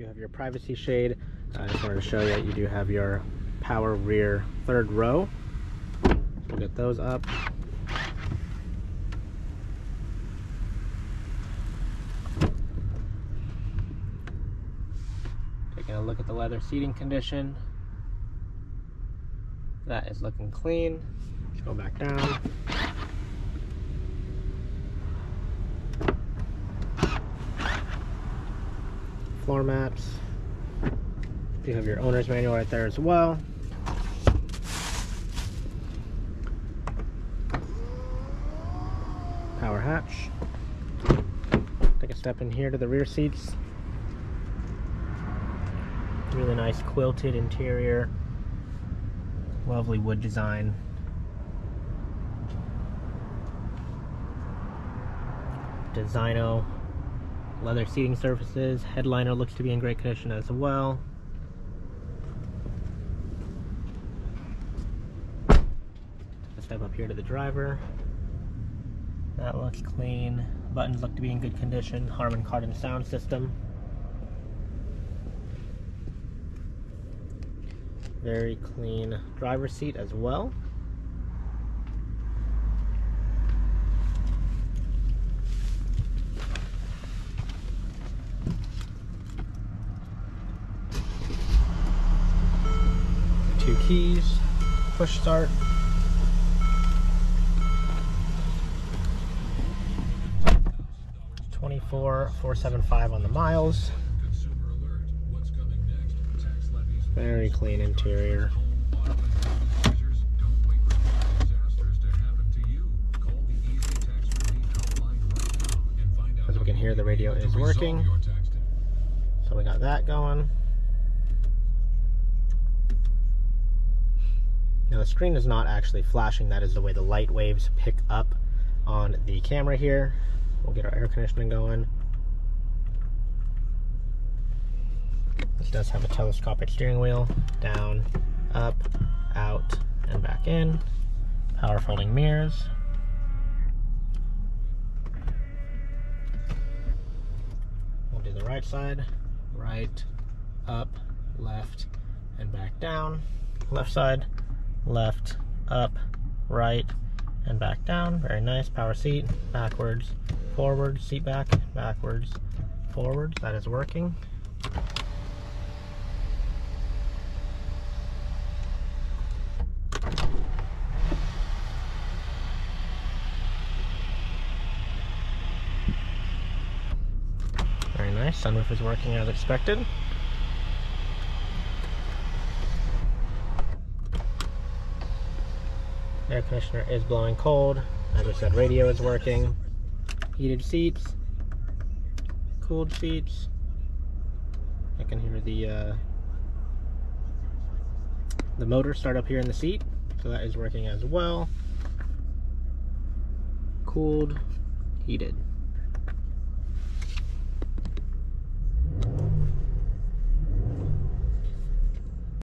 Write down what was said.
do have your privacy shade. I just wanted to show you that you do have your power rear third row. We'll get those up. Taking a look at the leather seating condition. That is looking clean. Let's go back down. Floor maps. You have your owner's manual right there as well. Power hatch. Take a step in here to the rear seats. Really nice quilted interior. Lovely wood design. Designo leather seating surfaces. Headliner looks to be in great condition as well. step up here to the driver. That looks clean. Buttons look to be in good condition. Harman Kardon sound system. Very clean driver's seat as well. Two keys, push start, 24 475 on the miles. Very clean interior. As we can hear, the radio is working. So we got that going. Now the screen is not actually flashing, that is the way the light waves pick up on the camera here. We'll get our air conditioning going. This does have a telescopic steering wheel. Down, up, out, and back in. Power folding mirrors. We'll do the right side. Right, up, left, and back down. Left side, left, up, right, and back down. Very nice. Power seat, backwards, forward, seat back, backwards, forwards. That is working. Very nice. Sunroof is working as expected. Air conditioner is blowing cold. As I said, radio is working. Heated seats. Cooled seats. I can hear the uh, the motor start up here in the seat. So that is working as well. Cooled, heated.